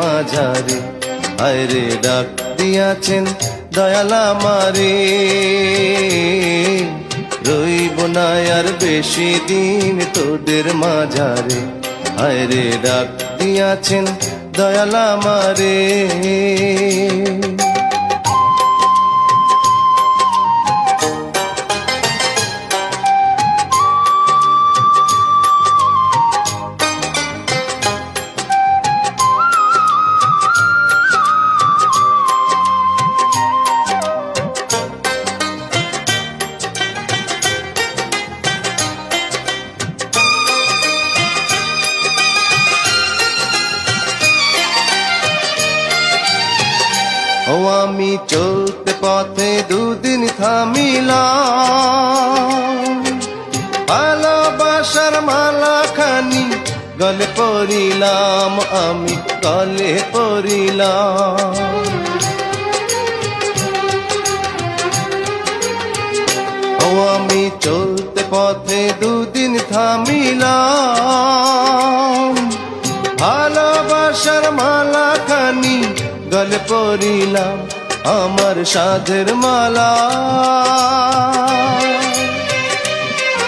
মাঝারে। আয়রে ডাক দিয়াছেন দয়ালা মারে রইব না আর বেশি দিন তোদের মাঝারে। আয়রে ডাক দিয়াছেন দয়ালা মারে পড়িলাম আমি গলে পড়িলাম। ও আমি চলতে পথে দুদিন থামিলাম। ভালোবাসার মালা খানি গলে পড়িলাম আমার সাধের মালা।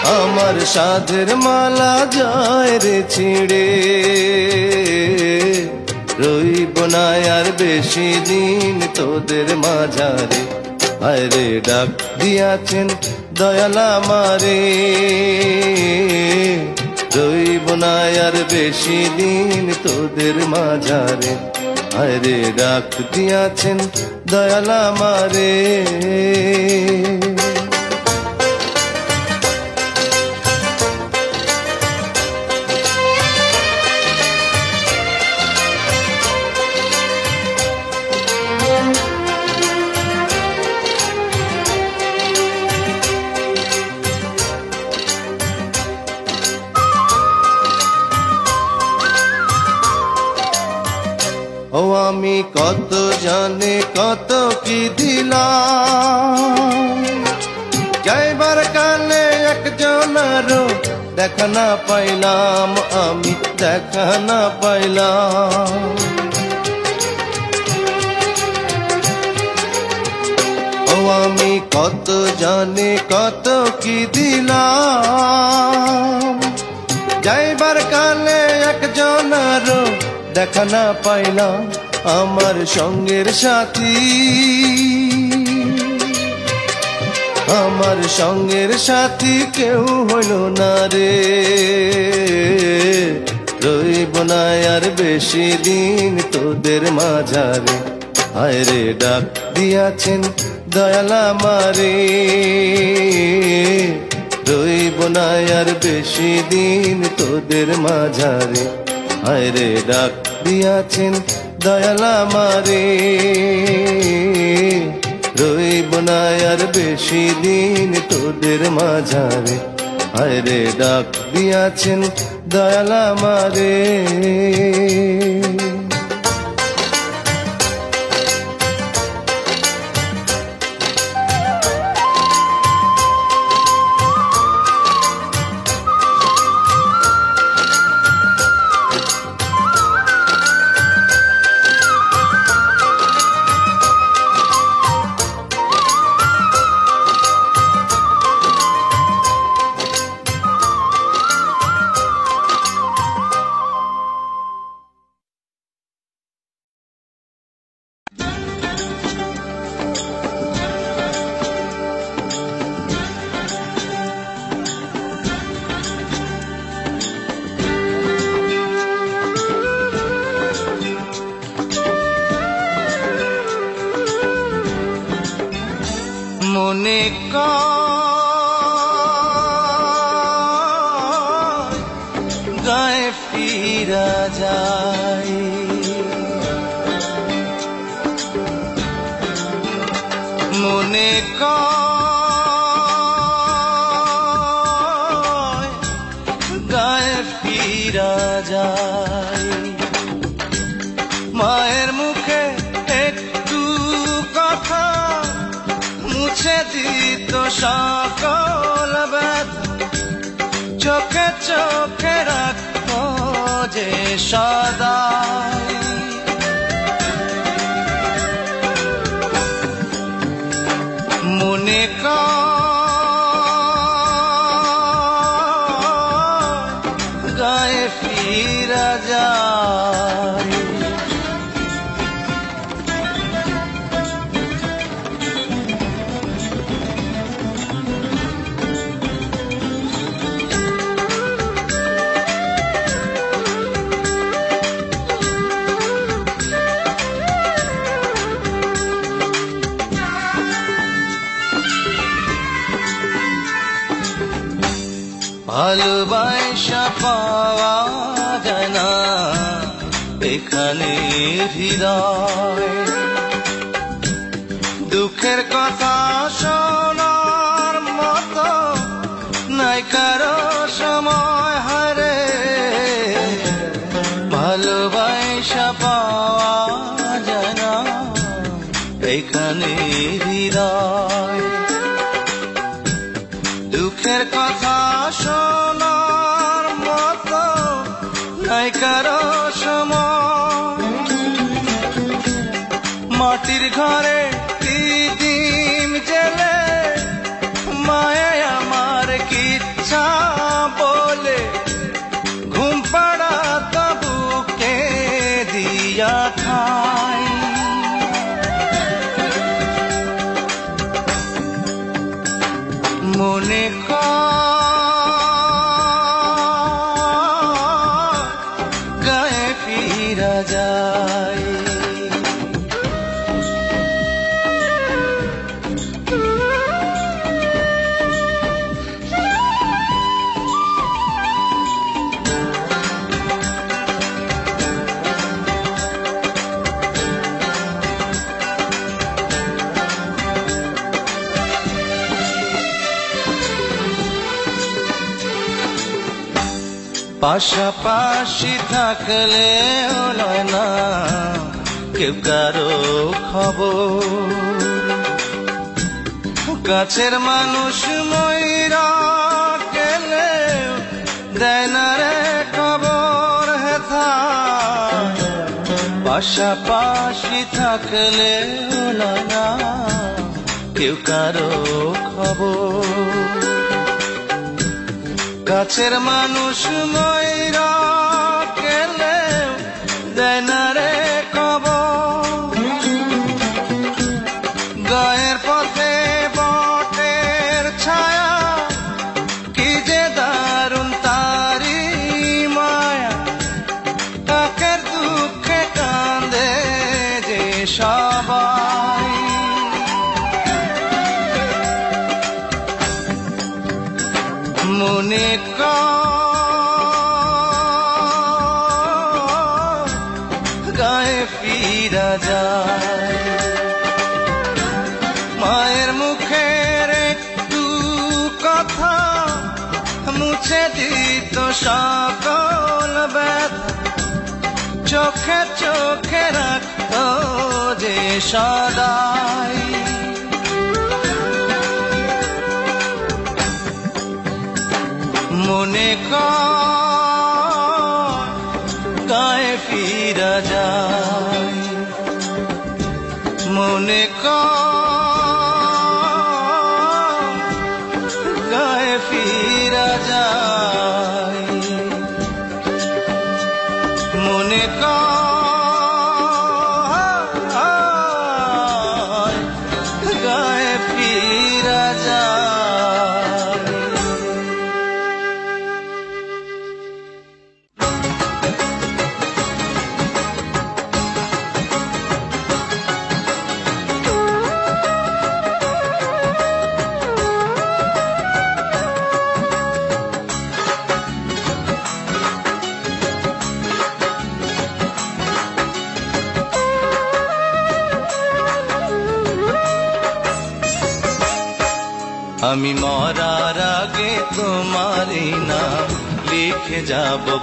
আমার সাধের মালা যায় রে ছিড়ে। রইব না আর বেশি দিন তোদের মাঝারে। আরে ডাক দিয়াছেন দয়ালা মারে রইব না আর বেশি দিন তোদের মাঝারে। আরে ডাক দিয়াছেন দয়ালা মারে আমি কত জানে কত কি দিলাম? যাইবার কালে একজনারও দেখা না পাইলাম, আমি দেখা না পাইলাম। আমি কত জানে কত কি দিলাম? যাইবার কালে একজনারও দেখা না পাইলাম আমার সঙ্গের সাথী। আমার সঙ্গের সাথী কেউ হইল না রে। রইব না আর বেশি দিন তোদের মাঝারে। হায় রে, ডাক দিয়াছেন দয়ালা মারে রইব না আর বেশি দিন তোদের মাঝারে। হায় রে, ডাক দিয়াছেন দয়ালা মারে রইব না আর বেশি দিন তোদের মাঝারে। আরে ডাক দিয়াছেন দয়ালা মারে মনে কর রাখো যে সদাই হৃদয়। দুঃখের কথা শোনার মতো নাই কারও সময়, হারে। ভালোবাসা পাওয়া যায় না এখানে হৃদয়। পাশাপাশি থাকলে না কেউ কারও খবর। কাছের মানুষ ময়রা গেলে দেয় না রে খবর হেথা। পাশাপাশি থাকলে না কেউ কারও খবর। কাছের মানুষ ময়রা সদাই। মনে কর গায়ে ফিরা যায়। মনে কর ফিরা যায়। মনে কর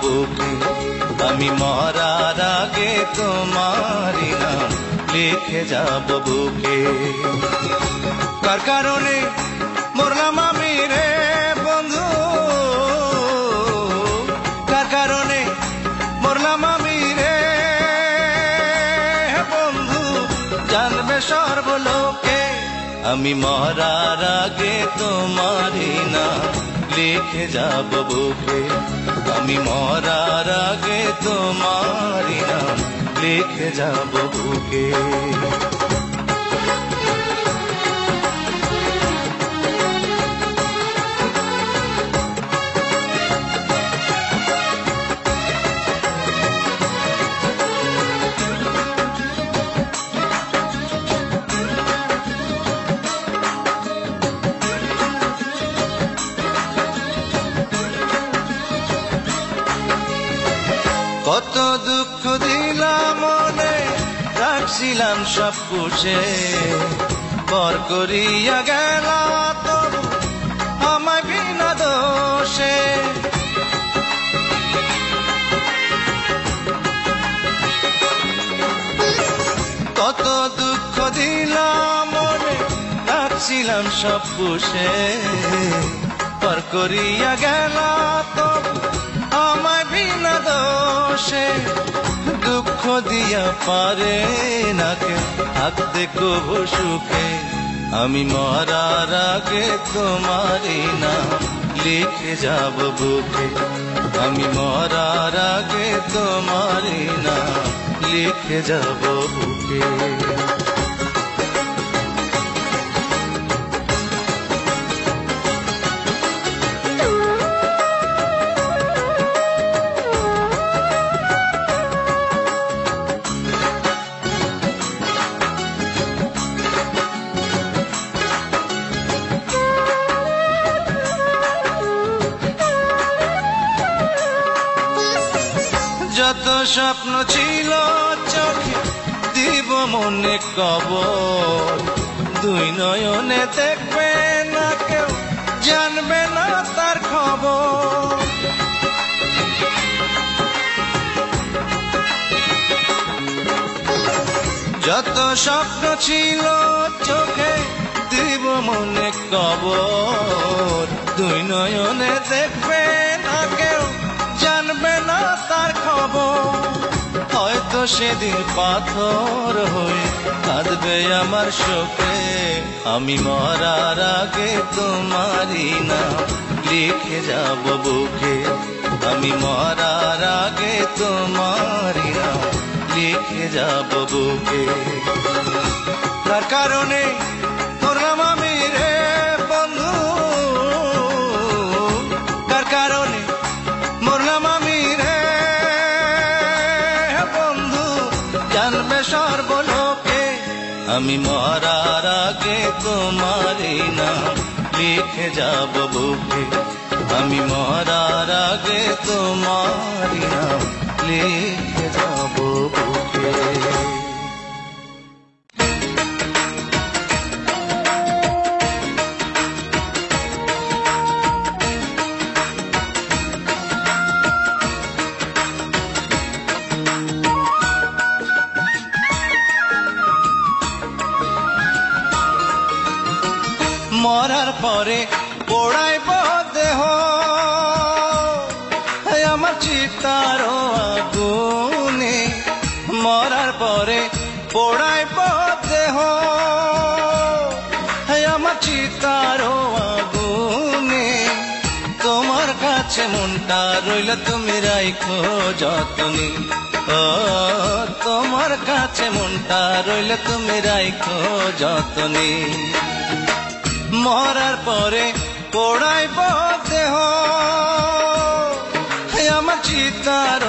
বুকে আমি মরার আগে তোমারি নাম লিখে যাব বুকে। কার কারণে মরলাম আমি রে বন্ধু? কার কারণে মরলাম আমি রে বন্ধু? জানবে সর্বলোকে, আমি মরার আগে তোমারি নাম লিখে যাব বুকে। আমি মরার আগে তোমারি না লিখে যাব বুকে। রাখছিলাম সব পুষে পর করিয়া গেল আমায় বিনা দোষে। কত দুঃখ দিলাম রাখছিলাম সব পুষে পর করিয়া গেল তবু আমায় বিনা দোষে। দুঃখ দিয়া পারে নাকে থাকতে কবু সুখে আমি মরার আগে তোমারই না লিখে যাব বুকে। আমি মরার আগে তোমারই না লিখে যাব বুকে। কবর। দুই নয়নে দেখবে না কেউ, জানবে না তার খবর। যত স্বপ্ন ছিল চোখে, দিব মনে কবর। দুই নয়নে দেখবে না কেউ, জানবে না তার খবর। হয়তো সেদিন পাথর হয়ে কাঁদবে আমার শোকে। আমি মরার আগে তোমারই না লিখে যাব বুকে। আমি মরার আগে তোমারই না লিখে যাব বুকে। তার কারণে আমি মরার আগে তোমারই না লিখে যাব বুকে। আমি মরার আগে তোমারই না লিখে যাব বুকে। পোড়াইব দেহ। এই আমার চিতার আগুনে, তোমার কাছে মনটা রইল তুমি রাইখো যতনে। ও, তোমার কাছে মনটা রইল তুমি রাইখো যতনে। মরার পরে পোড়াইব হে আমার চিতার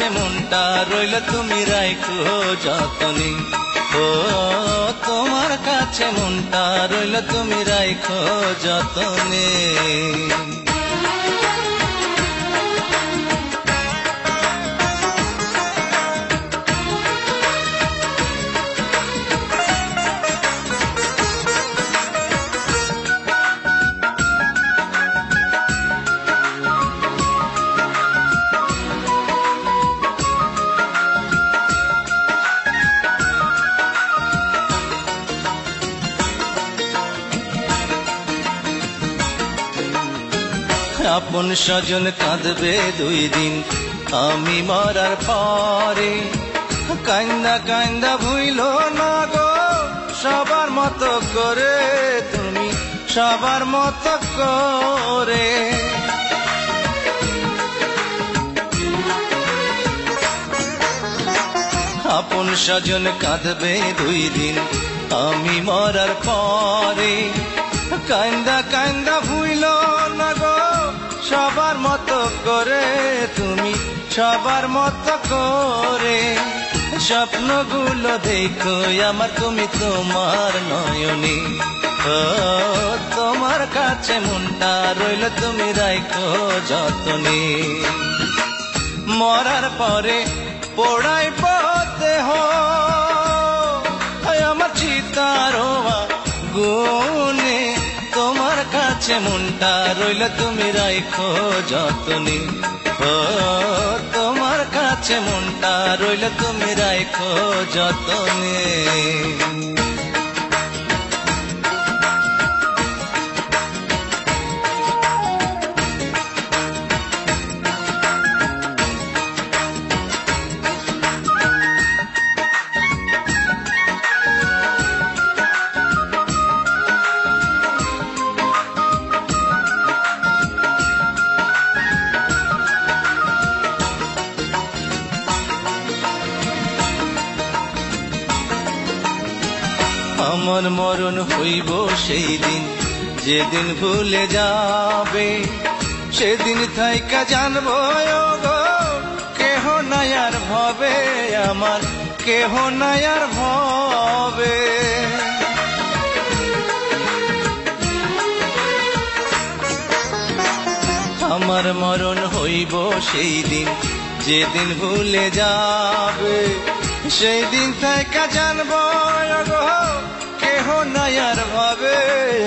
কাছে মনটা রইল তুমি রাইখো যতনে। ও তোমার কাছে মনটা রইল তুমি রাইখো যতনে। আপন স্বজন কাঁদবে দুই দিন। আমি মারার পরে কান্দা কান্দা ভুইল না গো, সবার মতো করে তুমি, সবার মতো করে। আপন স্বজন কাঁদবে দুই দিন। আমি মরার পরে কান্দা কান্দা ভুইল সবার মতো করে, তুমি সবার মতো করে। স্বপ্নগুলো দেখো, আমার তুমি তোমার নয়নে। তোমার কাছে মনটা রইল, তুমি রাখো যতনে। মরার পরে পোড়াই কাছে মনটা রইল তুমি রাইখো যতনে। ও তোমার কাছে মনটা রইল তুমি রাইখো যতনে। আমার মরণ হইব সেই দিন যেদিন ভুলে যাবে, সেদিন থাইকা জানব কেহ নায়ার ভবে আমার, কেহ নায়ার ভবে। আমার মরণ হইব সেই দিন যেদিন ভুলে যাবে সেই দিন থাইকা জানব নায়ার ভাবে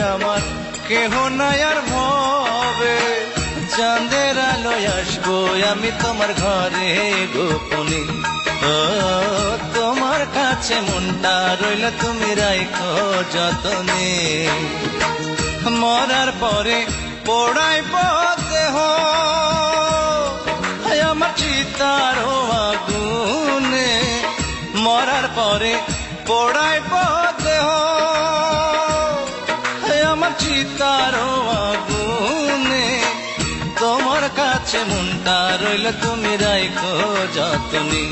আমার, কেহ নায়ার ভাবে। চাঁদের আলোয় আসব আমি তোমার ঘরে গোপনে। তোমার কাছে মনটা রইল তুমি রাখো যতনে। মরার পরে পোড়াই হয় আমার চিতার আগুনে। মরার পরে পোড়াই হয় চিতার আগুনে। তোমার কাছে মনটা রইল, তুমি রাইখো যতনে।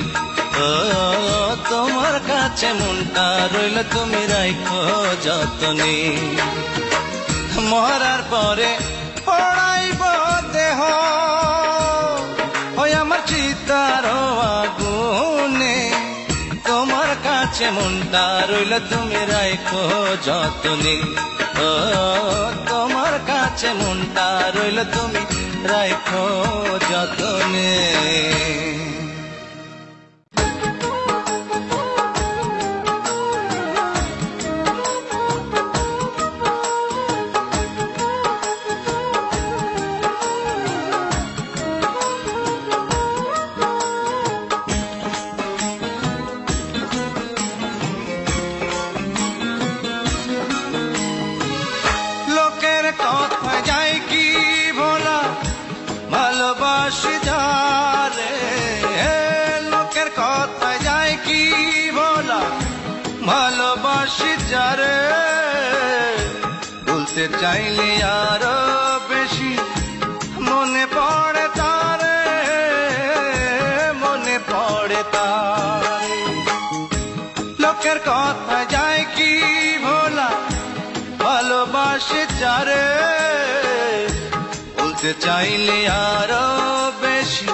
তোমার কাছে মনটা রইল, তুমি রাইখো যতনে। মরার পরে পড়াইব দেহ। কাছে মনটা রইল তুমি রাখো যতনে। ও তোমার কাছে মনটা রইল তুমি রাখো যতনে। চাইলে আরও বেশি। মনে পড়ে তারে, মনে পড়ে তারে। লোকের কথা যায় কি ভোলা, ভালোবাসে চারে বলতে চাইলে আরও বেশি।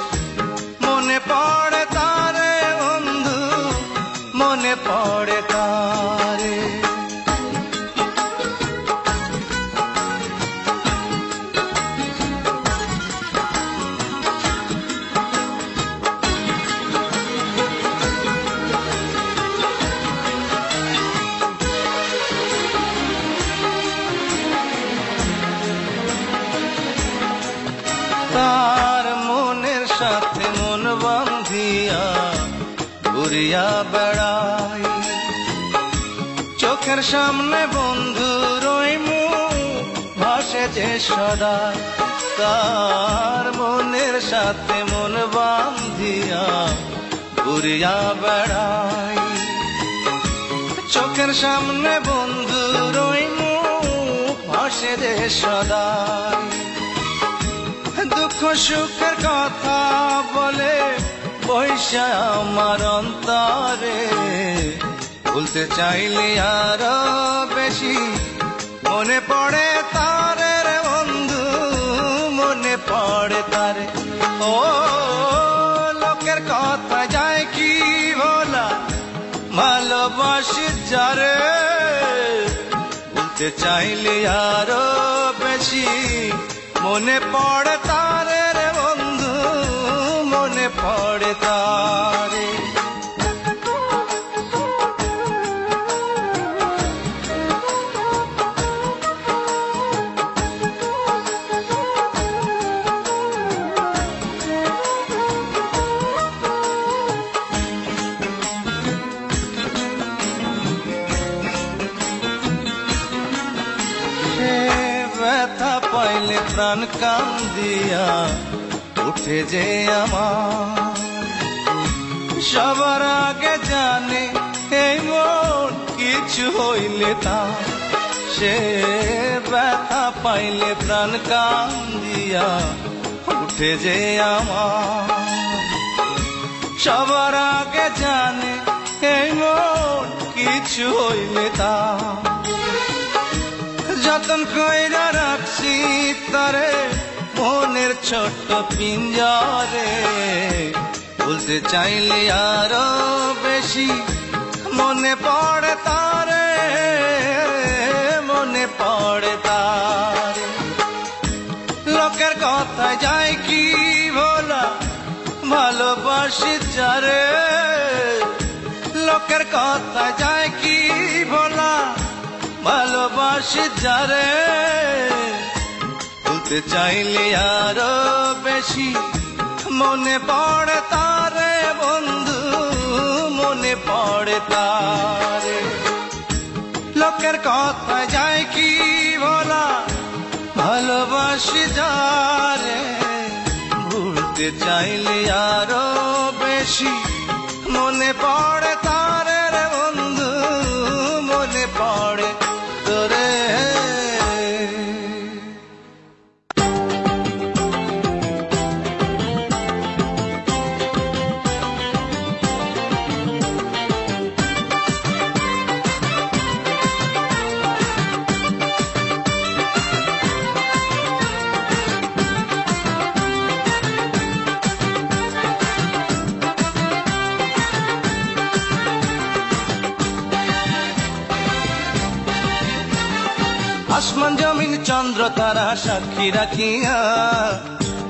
চোখের সামনে বন্ধু রইমু, ভাসে যে সদা। তার মনের সাথে মন বাঁধিয়া ঘুরিয়া বেড়াই। চোখের সামনে বন্ধু ওই মুখ ভাসে যে সদাই দুঃখ সুখের কথা বলে পয়সা আমার অন্তরে। ভুলতে চাইলে আরও বেশি। মনে পড়ে তারে রে বন্ধু, মনে পড়ে তারে। ও, লোকের কথা যায় কি বলা? ভালোবাসি যারে বলতে চাইলে আরও বেশি। মনে পড়ে তারে রে বন্ধু, মনে পড়ে তারে। উঠে যে আমার। সবার আগে জানে এই মন কিছু হইলে তা। সে ব্যথা পাইলে প্রাণ কান দিয়া উঠে যে আমার। সবার আগে জানে এই মন কিছু হইলে তা। যতন কইরা রাখছি তারে মনের ছোট্ট পিঞ্জরে বলতে চাইলে আরও বেশি মনে পড়ে তারে, মনে পড়ে তারে। লোকের কথা যায় কি ভোলা, ভালোবাসি যারে। লোকের কথা যায় কি ভোলা, ভালোবাসি যারে। বলতে চাইলে আরও বেশি। মনে পড়ে তারে বন্ধু, মনে পড়ে তারে। লোকের কথা যায় কি বলা, ভালোবাসি যারে। ভুলতে চাইলে আরও বেশি। মনে পড়ে তারে চন্দ্র তারা সাক্ষী রাখিয়া,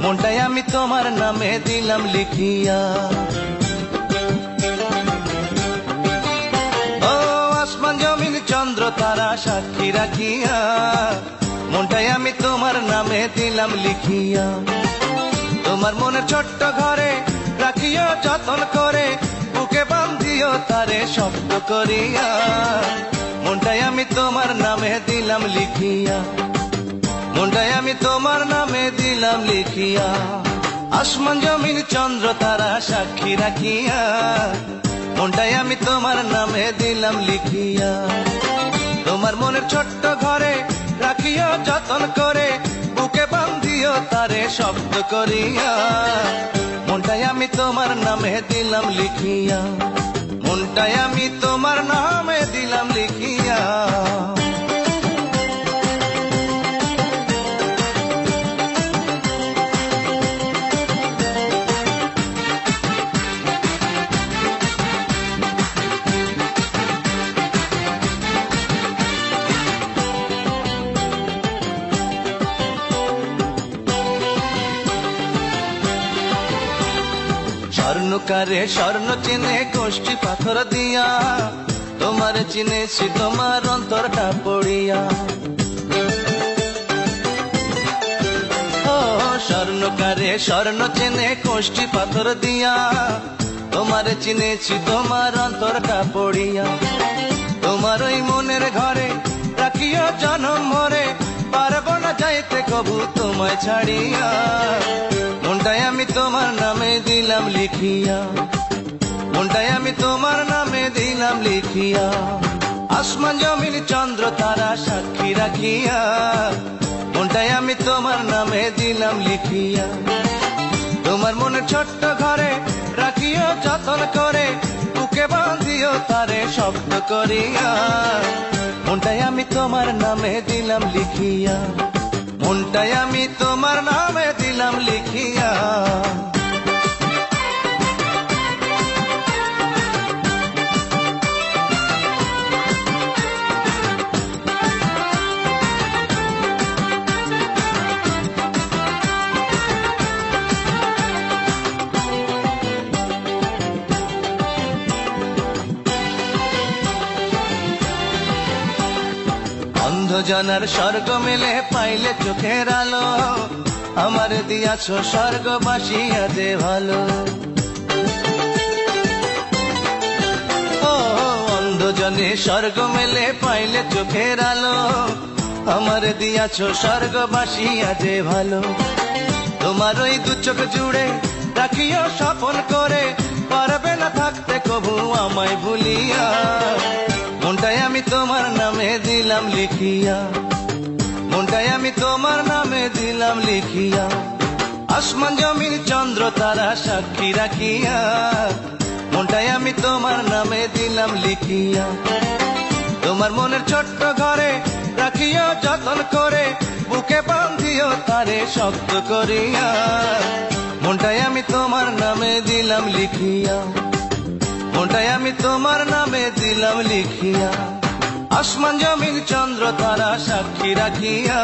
মনটাই আমি তোমার নামে দিলাম লিখিয়া। ও চন্দ্র তারা সাক্ষী রাখিয়া, মনটাই আমি তোমার নামে দিলাম লিখিয়া। তোমার মনের ছোট্ট ঘরে রাখিও যতন করে, বুকে বান্ধিও তারে শব্দ করিয়া, মনটাই আমি তোমার নামে দিলাম লিখিয়া। মনটাই আমি তোমার নামে দিলাম লিখিয়া। আসমান, জমিন, চন্দ্র, তারা সাক্ষী রাখিয়া। মনটাই আমি তোমার নামে দিলাম লিখিয়া। তোমার মনের ছোট্ট ঘরে রাখিও যতন করে, বুকে বান্ধিও তারে শব্দ করিয়া। মনটাই আমি তোমার নামে দিলাম লিখিয়া। মনটাই আমি তোমার নামে দিলাম লিখিয়া। স্বর্ণকারে স্বর্ণ চিনে গোষ্ঠী পাথর দিয়া। তোমার চিনেছি তোমার অন্তরটা পড়িয়া। স্বর্ণকারে স্বর্ণ চিনে কোষ্ঠী পাথর দিয়া। তোমার চিনেছি তোমার অন্তরটা পড়িয়া। তোমার ওই মনের ঘরে রাখিও জনম মরে পারব না যাইতে কবু তোমায় ছাড়িয়া। মনটাই আমি তোমার নামে দিলাম লিখিয়া। মনটাই আমি তোমার নামে দিলাম লিখিয়া। আসমান, জমিন, চন্দ্র, তারা সাক্ষী রাখিয়া। মনটাই আমি তোমার নামে দিলাম লিখিয়া। তোমার মনে ছোট্ট ঘরে রাখিও যতন করে, বুকে বাঁধিও তারে শব্দ করিয়া। মনটাই আমি তোমার নামে দিলাম লিখিয়া। মনটাই আমি তোমার নামে দিলাম লিখিয়া। অন্ধজনার স্বর্গ মেলে পাইলে চোখের আলো। আমার দিয়াছ স্বর্গবাসী, আজে ভালো। স্বর্গ মেলে পাইলে চোখের আলো। আমার দিয়াছ স্বর্গবাসী, আজে ভালো। তোমার ওই দু চোখ জুড়ে রাখিও স্বপন করে, পারবে না থাকতে কবু আমায় ভুলিয়া। মনটাই আমি তোমার নামে দিলাম লিখিয়া। মনটাই আমি তোমার নামে দিলাম লিখিয়া। আসমান, জমিন, চন্দ্র, তারা সাক্ষী রাখিয়া। মনটাই আমি তোমার নামে দিলাম লিখিয়া। তোমার মনের ছোট্ট ঘরে রাখিও যতন করে বুকে বান্ধিও তারে শক্ত করিয়া। মনটাই আমি তোমার নামে দিলাম লিখিয়া। মনটাই আমি তোমার নামে দিলাম লিখিয়া। আসমান জমিন চন্দ্র তারা সাক্ষী রাখিয়া।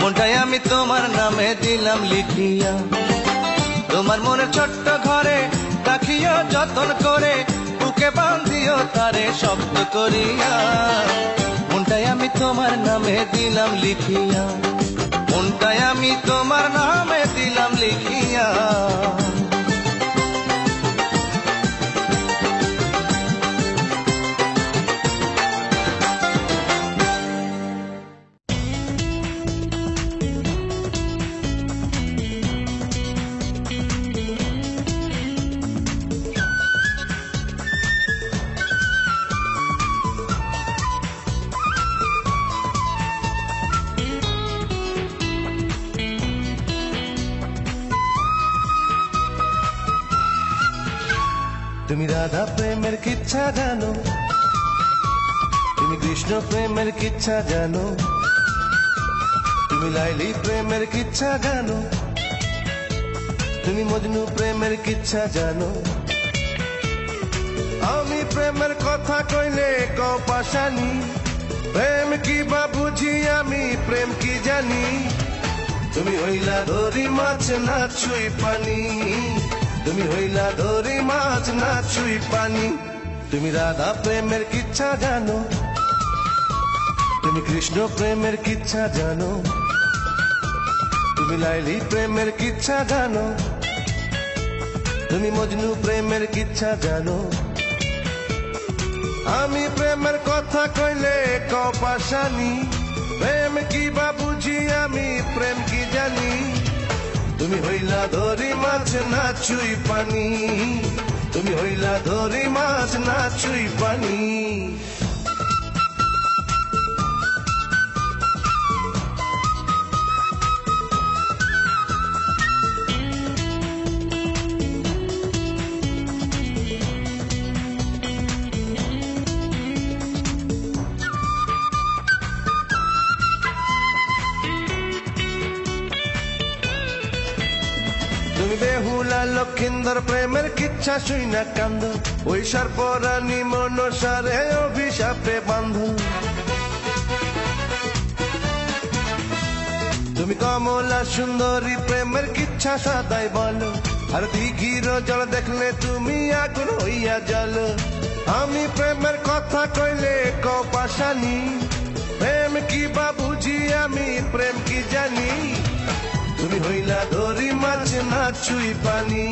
মনটাই আমি তোমার নামে দিলাম লিখিয়া। তোমার মনের ছোট্ট ঘরে রাখিও যতন করে, বুকে বান্ধিও তারে শব্দ করিয়া। মনটাই আমি তোমার নামে দিলাম লিখিয়া। মনটাই আমি তোমার নামে দিলাম লিখিয়া। তুমি রাধা প্রেমের কিচ্ছা জানো। তুমি কৃষ্ণ প্রেমের কিচ্ছা জানো। তুমি লাইলি প্রেমের কিচ্ছা জানো। তুমি মজনু প্রেমের কিচ্ছা জানো। আমি প্রেমের কথা কইলে কপাশানি প্রেম কি বা বুঝি আমি, প্রেম কি জানি। তুমি হইলা ধরি মাছ না ছুই পানি। তুমি হইলা ধরি মাছ, না ছুই পানি। তুমি রাধা প্রেমের কিচ্ছা জানো। তুমি কৃষ্ণ প্রেমের কিচ্ছা জানো। তুমি লাইলি প্রেমের কিচ্ছা জানো। তুমি মজনু প্রেমের কিচ্ছা জানো। আমি প্রেমের কথা কইলে কপাশানি। প্রেম কি বা বুঝি, আমি প্রেম কি জানি। তুমি হইলা ধরি মাছ না চুই পানি। তুমি হইলা ধরি মাছ না চুই পানি। কিচ্ছা শুই না কান্দ ওই সর্পরানী মনসারে অভিশাপে বান্ধ। তুমি কমলা সুন্দরী প্রেমের কিচ্ছা সদাই বলো, আর দিঘির জল দেখলে তুমি আগুন হইয়া জল আমি প্রেমের কথা কইলে কপাশানি, প্রেম কি বা বুঝি, আমি প্রেম কি জানি? তুমি হইলা ধরি মাছ না চুই পানি।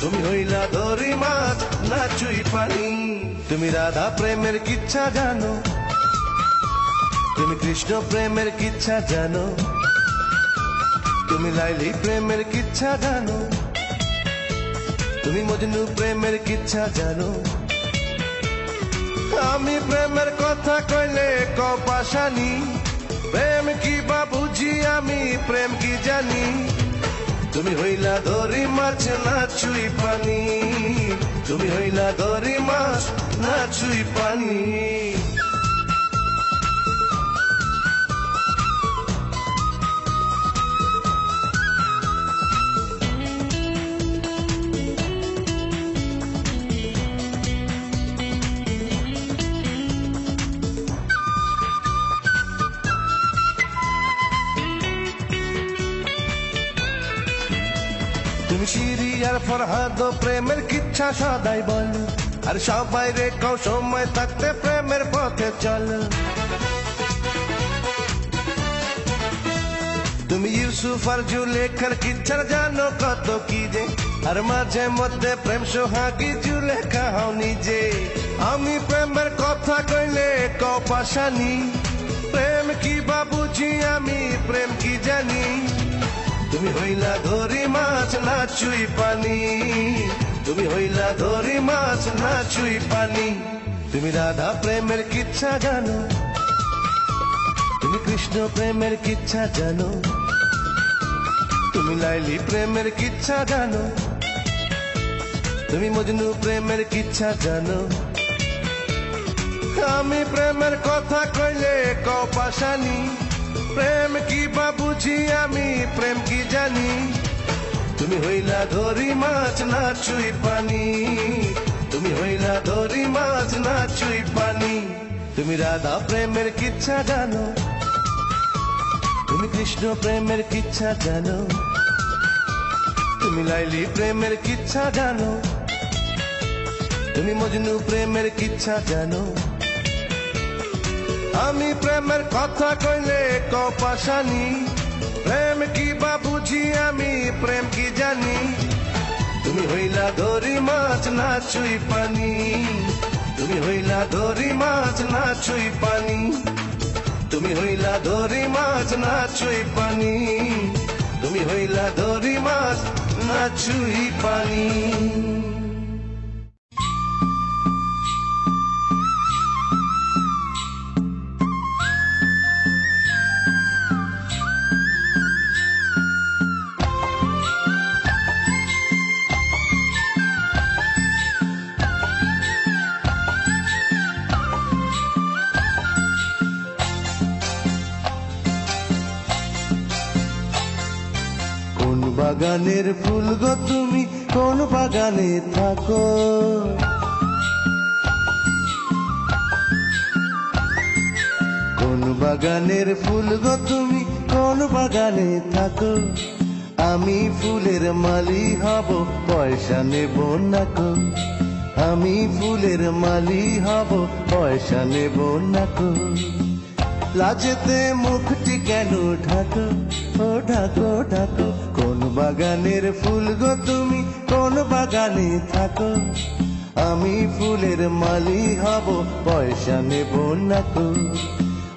তুমি হইলা ধরি মাছ না চুই পানি। তুমি রাধা প্রেমের কিচ্ছা জানো। তুমি কৃষ্ণ প্রেমের কিচ্ছা জানো। তুমি লাইলি প্রেমের কিচ্ছা জানো। তুমি মজনু প্রেমের কিচ্ছা জানো। আমি প্রেমের কথা কইলে কপাশানি। প্রেম কি বা বুঝি আমি প্রেম কি জানি। তুমি হইলা দরি মাছ না চুই পানি। তুমি হইলা দরি মাছ না চুই পানি। ফরহাদ, প্রেমের কিচ্ছা সদাই বল। আর সবাই রে, কও সময় থাকতে প্রেমের পথে চল। তুমি ইউসুফ আর জুলেখার কিচ্ছার জানো কত কি যে। আর মাঝে মধ্যে প্রেম সোহাগী জুলেখা হও নিজে। আমি প্রেমের কথা কইলে কপাশানি। প্রেম কি বা বুঝি আমি প্রেম কি জানি। তুমি হইলা ধরি মাছ, না চুই পানি। তুমি হইলা ধরি মাছ, না চুই পানি। তুমি রাধা প্রেমের কিচ্ছা জানো। তুমি কৃষ্ণ প্রেমের কিচ্ছা জানো। তুমি লাইলি প্রেমের কিচ্ছা জানো। তুমি মজনু প্রেমের কিচ্ছা জানো। আমি প্রেমের কথা কইলে কপাশানি প্রেম কি বা বুঝি আমি প্রেম কি জানি? তুমি হইলা ধরি মাছ, না চুই পানি। তুমি হইলা ধরি মাছ, না চুই পানি। তুমি রাধা প্রেমের কিচ্ছা জানো। তুমি কৃষ্ণ প্রেমের কিচ্ছা জানো। তুমি লাইলি প্রেমের কিচ্ছা জানো। তুমি মজনু প্রেমের কিচ্ছা জানো। আমি প্রেমের কথা কইলে কপাশানি। প্রেম কি বা বুঝি, আমি প্রেম কি জানি? তুমি হইলা ধরি মাছ, না চুই পানি। তুমি হইলা ধরি মাছ, না চুই পানি। তুমি হইলা ধরি মাছ, না চুই পানি। তুমি হইলা ধরি মাছ, না চুই পানি। বাগানের ফুল গো তুমি, কোন বাগানে থাকো? কোন বাগানের ফুল গো তুমি, কোন বাগানে থাকো? আমি ফুলের মালি হব, পয়সা নেব না কো। আমি ফুলের মালি হব, পয়সা নেব না কো। লাজেতে মুখটি কেন ঢাকো? ও ঢাকো ঢাকো। বাগানের ফুল গো তুমি কোন বাগানে থাকো? আমি ফুলের মালি হব, পয়সা নেব না তো।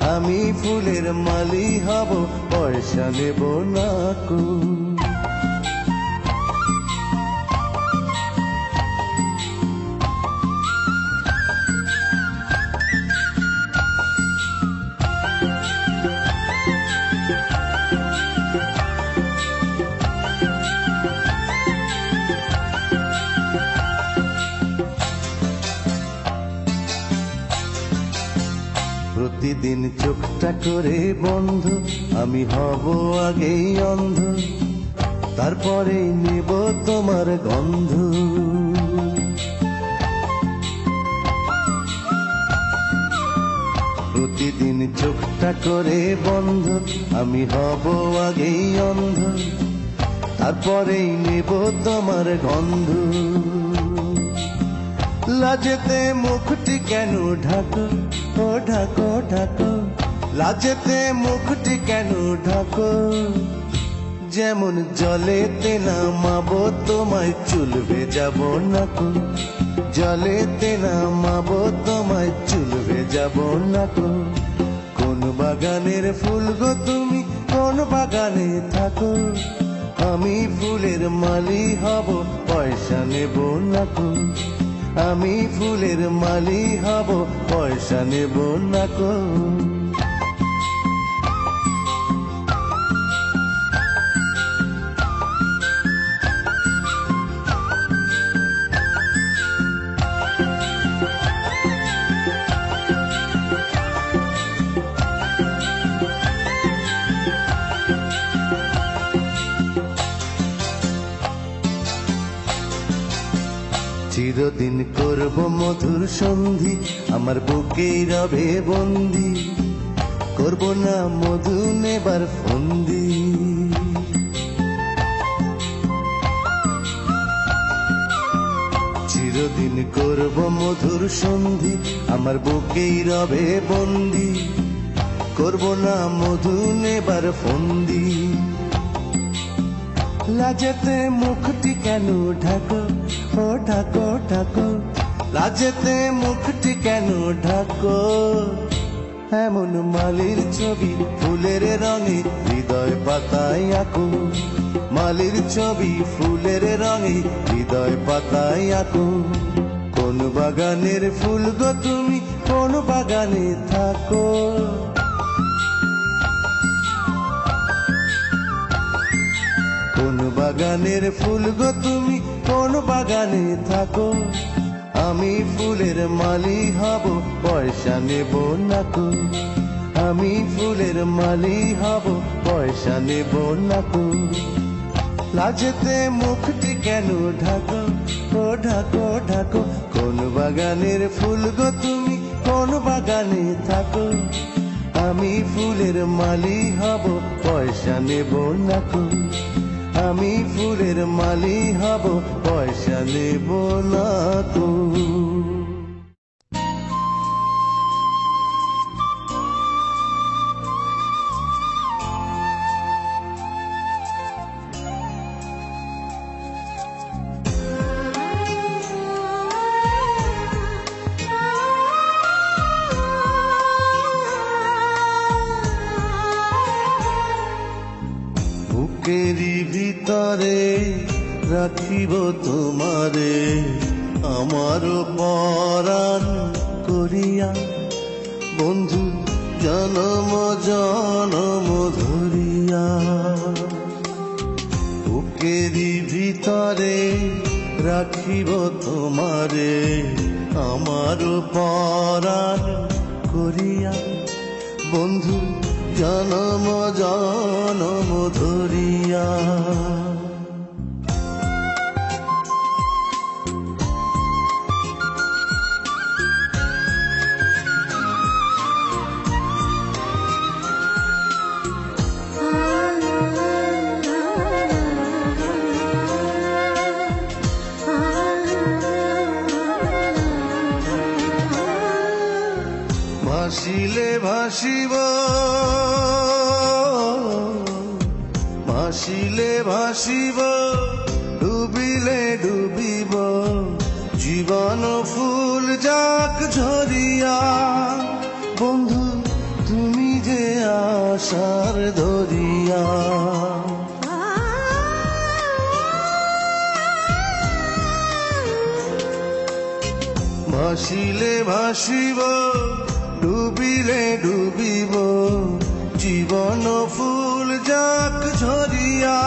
আমি ফুলের মালি হব, পয়সা নেব না করে বন্ধ, আমি হব আগেই অন্ধ, তারপরে নেব তোমার গন্ধ। প্রতিদিন চোখটা করে বন্ধ, আমি হব আগেই অন্ধ, তারপরেই নেব তোমার গন্ধ। লাজেতে মুখটি কেন ঢাকো? ও ঢাকো ঢাকো। লাজেতে মুখটি কেন ঢাকো? যেমন জলেতে নামাবো, তোমায় চুল ভেজাবো নাকো জলেতে নামাবো, তোমায় চুল ভেজাবো নাকো কোন বাগানের ফুল গো তুমি, কোন বাগানে থাকো? আমি ফুলের মালি হব, পয়সা নেব না আমি ফুলের মালি হব, পয়সা নেব না মধুর সন্ধি, আমার বুকেই রবে বন্দি। করব না মধু নেবার ফন্দি। চিরদিন করব মধুর সন্ধি, আমার বুকেই রবে বন্দি। করব না মধু নেবার ফন্দি। লাজেতে মুখটি কেন ঢাকো? ও ঢাকো ঢাকো। লাজেতে মুখটি কেন ঢাকো? এমন মালির ছবি, ফুলের রঙে হৃদয় পাতায় আঁকো। মালির ছবি, ফুলের রঙে হৃদয় পাতায় আঁকো। কোন বাগানের ফুল গো তুমি, কোন বাগানে থাকো? কোন বাগানের ফুল গো তুমি, কোন বাগানে থাকো? আমি ফুলের মালি হব, পয়সা নেব না কো আমি ফুলের মালি হব, পয়সা নেব না কো লাজেতে মুখটি কেন ঢাকো? ও ঢাকো ঢাকো, কোন বাগানের ফুল গো তুমি? কোন বাগানে থাকো? আমি ফুলের মালি হব, পয়সা নেব না কো আমি ফুলের মালি হব পয়সা নেব না তো। বুকেরই ভিতরে রাখিব তোমারে। আমার পরাণ করিয়া, বন্ধু, জনম জনম ধরিয়া। বুকেরই ভিতরে রাখিব তোমারে। আমার পরাণ করিয়া, বন্ধু জনম জনম ধরিয়া আশার ধরিয়া। ভাসিলে ভাসিব, ডুবিলে ডুবিব, জীবন ফুল যাক ঝরিয়া।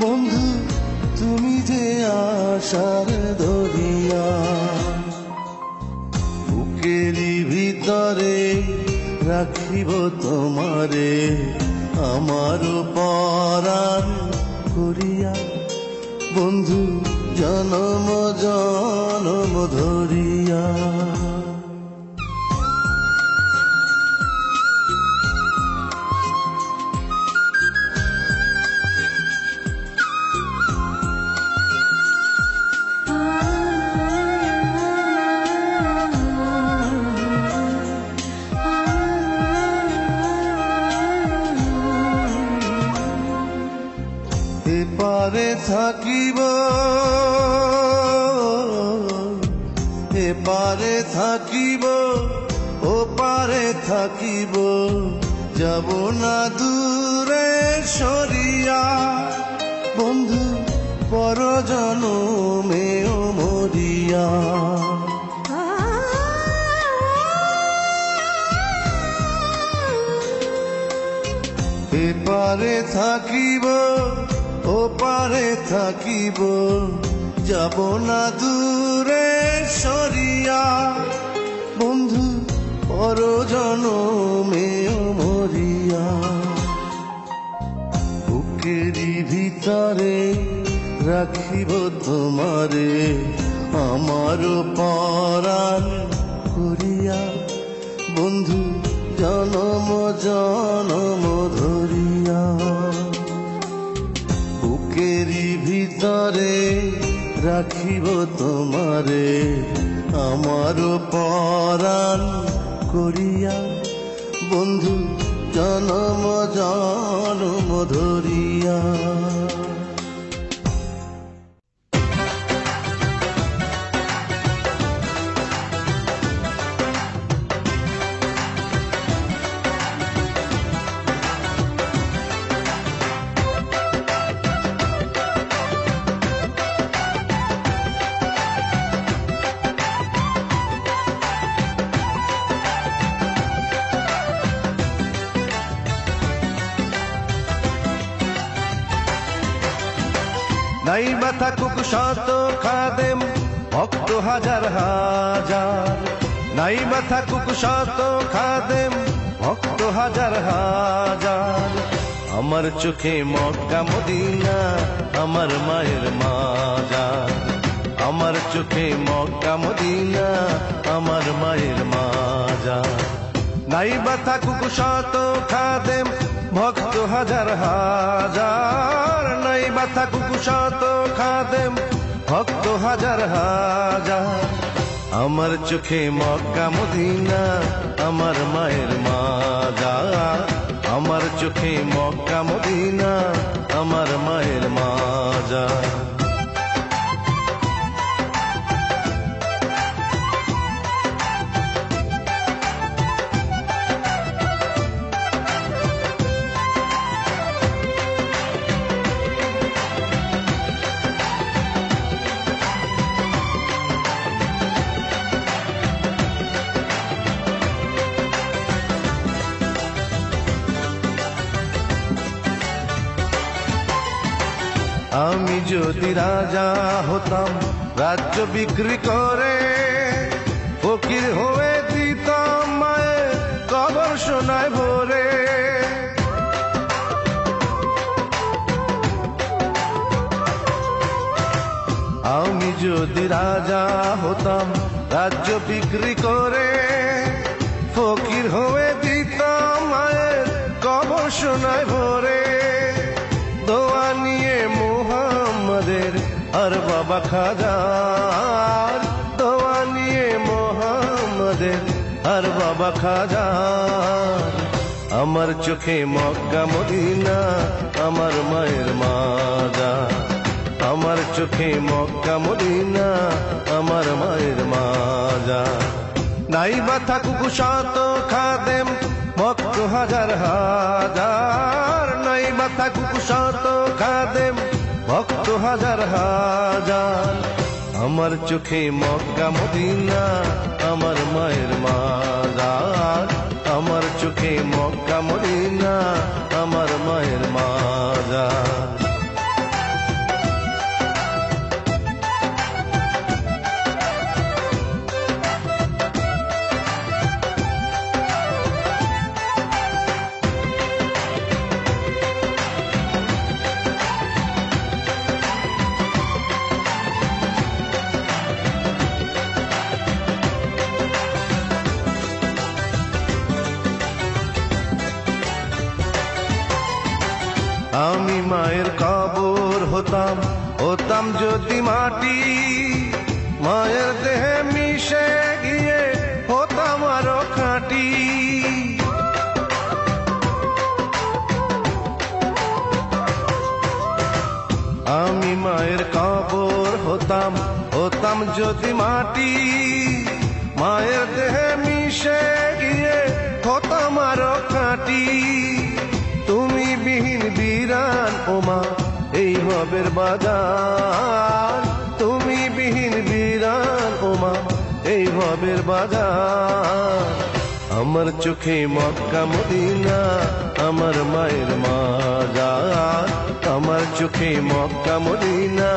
বন্ধু, তুমি যে আশার ধরিয়া বুকেরই ভিতরে রাখিব তোমারে আমার পরার করিয়া। বন্ধু জনম জনম ধরিয়া। থাকিব, যাব না দূরে সরিয়া। বন্ধু পরজনমেও মরিয়া। এপারে থাকিব ও পারে থাকিব, যাব না দূরে সরিয়া। পরজনমে মরিয়া। বুকেরই ভিতরে রাখিব তোমারে, আমার পরাণ করিয়া। বন্ধু, জনম জনম ধরিয়া। বুকেরই ভিতরে রাখিব তোমারে, আমার পরাণ করিয়া বন্ধু জনম জনম ধরিয়া। থাকুক শত খাদেম, ভক্ত হাজার হাজার। নাই বা থাকুক শত খাদেম, ভক্ত হাজার হাজার। আমার চোখে মক্কা মদিনা, আমার মায়ের মাজার। আমার চোখে মক্কা মদিনা, আমার মায়ের মাজার। নাই বা থাকুক শত খাদেম ভক্ত হাজার হাজার নাই বা থাকুক শত খাদেম। ভক্ত হাজার হাজার। আমার চোখে মক্কা মদিনা, আমার মায়ের মাজার আমার চোখে মক্কা মদিনা রাজ্য বিক্রি করে, ফকির হয়ে দিতাম মায়ের কবর শোনায় ভরে। আমি যদি রাজা হতাম, রাজ্য বিক্রি করে, ফকির হয়ে দিতাম মায়ের কবর শোনায় আর বাবা খাজার দোয়া নিয়ে মোহাম্মদের, আর বাবা খাজার আমার চোখে মক্কা, মদিনা, আমার মায়ের মাজা আমার চোখে মক্কা, মদিনা, আমার মায়ের মাজা নাই বা থাকুক শত খাদেম ভক্ত হাজার হাজার। নাই বা থাকুক শত খাদেম ভক্ত হাজার হাজার, আমার চোখে মক্কা মদিনা, আমার মায়ের মাজার। আমার চোখে মক্কা মদিনা, আমার মায়ের মাজার। মায়ের কবর হতাম হতাম যদি মাটি। মায়ের দেহে মিশে গিয়ে হতাম আরও খাটি। আমি মায়ের কবর হতাম হতাম যদি মাটি। মায়ের দেহে মিশে গিয়ে হতাম আরও খাটি। ওমা এই ভবের বাজার। তুমি বিহীন বিরান ওমা এই ভবের বাজার। আমার চোখে মক্কা মদিনা, আমার মায়ের মাজার। আমার চোখে মক্কা মদিনা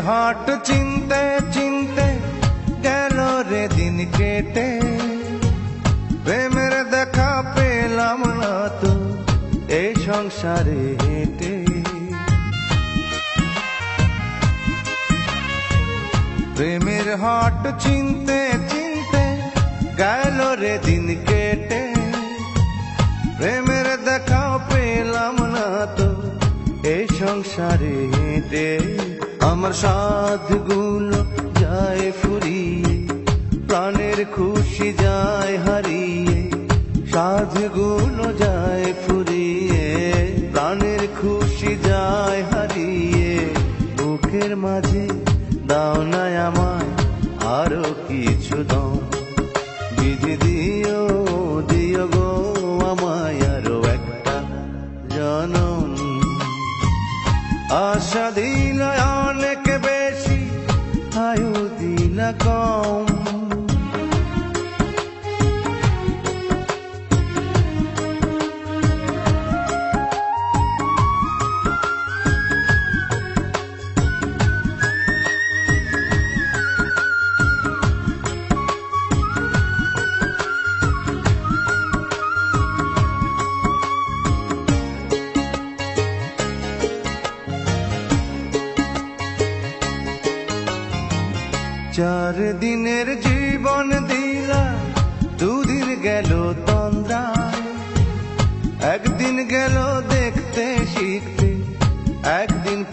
হাট চিনতে চিনতে গেল রে দিন কেটে প্রেমের দেখা পেলাম না তো এই সংসারে হেঁটে প্রেমের হাট চিনতে চিনতে গেল রে দিন কেটে প্রেমের দেখা পেলাম না তো এই সংসারে হেঁটে আমার সাধ সাধগুলো যায় ফুরিয়ে, প্রাণের খুশি যায় হারিয়ে সাধ সাধগুলো যায় ফুরিয়ে, প্রাণের খুশি যায় হারিয়ে।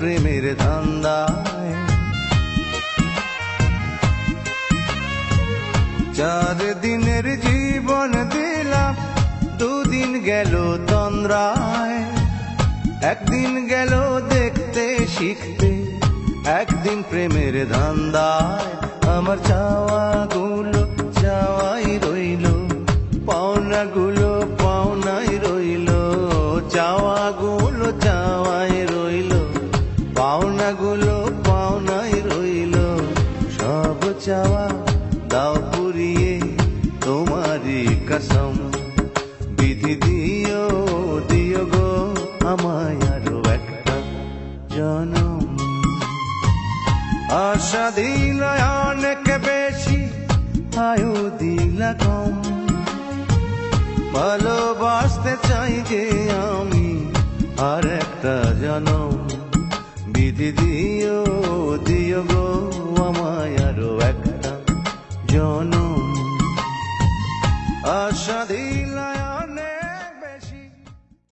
প্রেমের ধান্দায়। চার দিনের জীবন দিলাম, দুদিন গেল তন্দ্রায়। একদিন গেল দেখতে শিখতে, একদিন প্রেমের ধান্দায়। আমার চাওয়া গুলো চাওয়াই রইল পাওনা গুলো